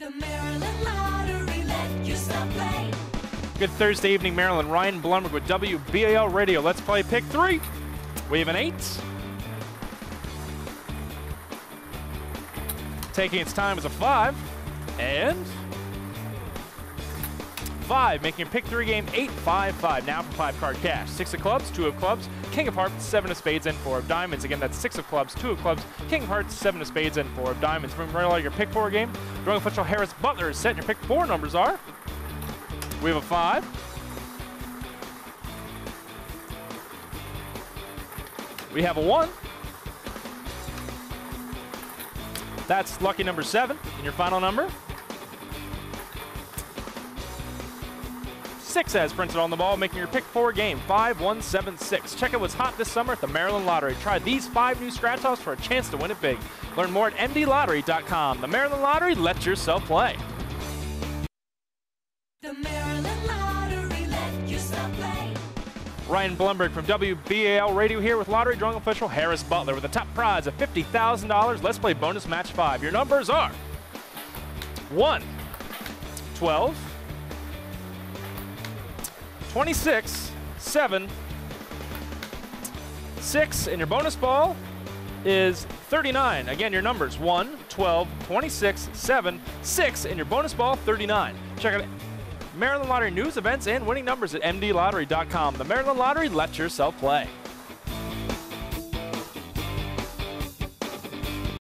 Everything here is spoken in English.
The Maryland Lottery let play. Good Thursday evening, Maryland. Ryan Blumberg with WBAL Radio. Let's play pick three. We have an eight. Taking its time as a five. And five, making your pick three game eight, five, five. Now for five card cash. Six of clubs, two of clubs, king of hearts, seven of spades, and four of diamonds. Again, that's six of clubs, two of clubs, king of hearts, seven of spades, and four of diamonds. Moving right along your pick four game. Drawing official Harris Butler is set. Your pick four numbers are. We have a five. We have a one. That's lucky number seven. And your final number? Six as printed on the ball, making your pick four game 5176. Check out what's hot this summer at the Maryland Lottery. Try these five new scratch offs for a chance to win it big. Learn more at mdlottery.com. The Maryland Lottery, let yourself play. The Maryland Lottery let you play. Ryan Blumberg from WBAL Radio here with lottery drawing official Harris Butler with a top prize of $50,000. Let's play bonus match five. Your numbers are 1, 12, 26, 7, 6, and your bonus ball is 39. Again, your numbers 1, 12, 26, 7, 6, and your bonus ball 39. Check out Maryland Lottery news, events, and winning numbers at mdlottery.com. The Maryland Lottery, let yourself play.